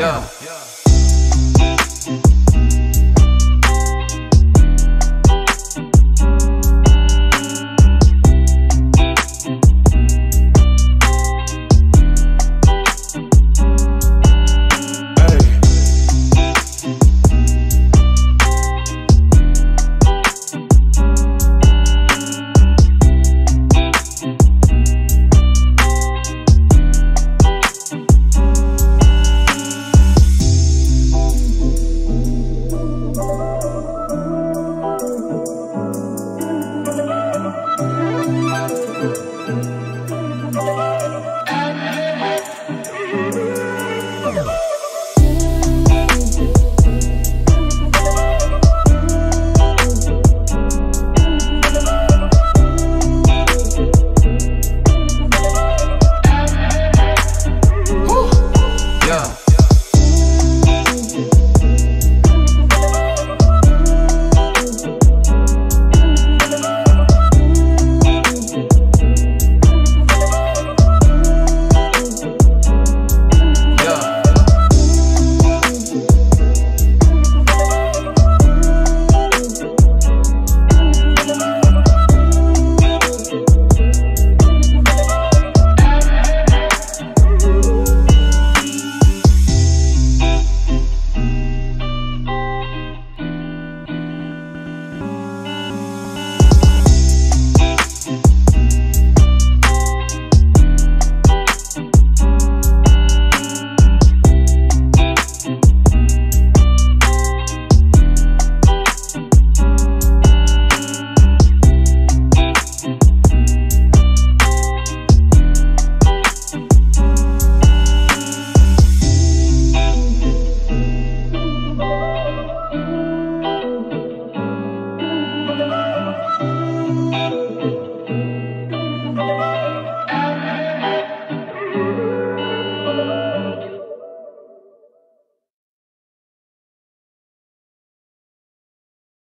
yeah. yeah.